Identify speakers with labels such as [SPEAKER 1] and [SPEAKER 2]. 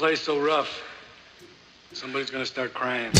[SPEAKER 1] Play so rough. Somebody's gonna start crying.